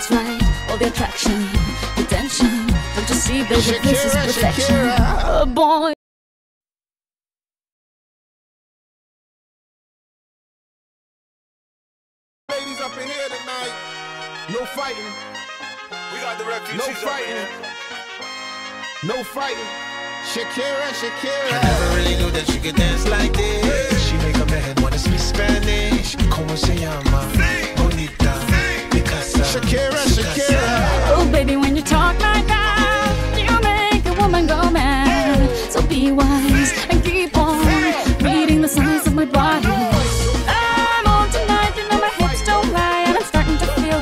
it's right. All the attraction, the tension. Don't you see, baby, Shakira, this is perfection. Shakira. Oh boy. Ladies up in here tonight. No fighting. We got the refugees up fighting. No fighting. Shakira, Shakira. I Never really knew that she could dance like this.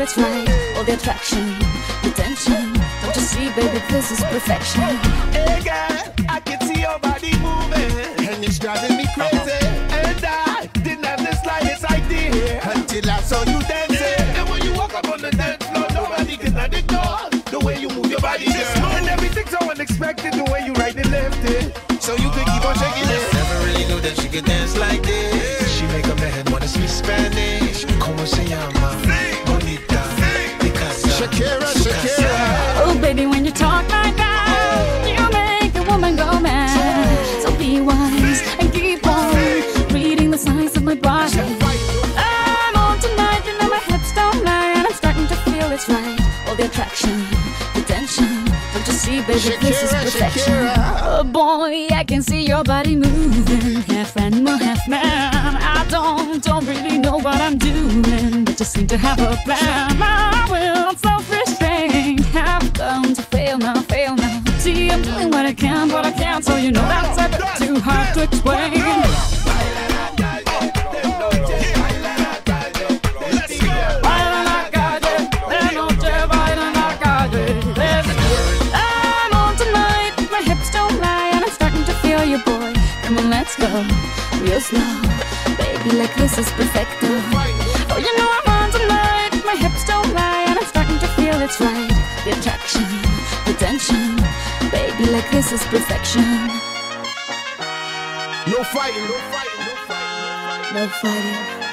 Starting it's right. All the attraction, the tension. Don't you see, baby, this is perfection. Hey girl, I can see your body moving. And it's driving me crazy. And I didn't have the slightest idea. Until I saw you dancing. And when you walk up on the dance floor, nobody can ignore the way you move your body, girl. And everything's so unexpected, the way you right and left it. So you could keep on shaking it. Never really knew that she could dance like this. She make a man wanna speak Spanish. Como se llama? The attraction, the tension. Don't you see, baby, this is Shakira, perfection. Shakira. Oh boy, I can see your body moving, half animal, half man. I don't, don't really know what I'm doing, but just seem to have a plan. My will, self-restraint, have come to fail now, fail now. See, I'm doing what I can, but I can't, so you know that's Come on, let's go, real slow, baby. Like this is perfect. Oh, you know I'm on tonight, my hips don't lie, and I'm starting to feel it's right. The attraction, the tension, baby. Like this is perfection. No fighting. No fighting. No fighting. No fighting.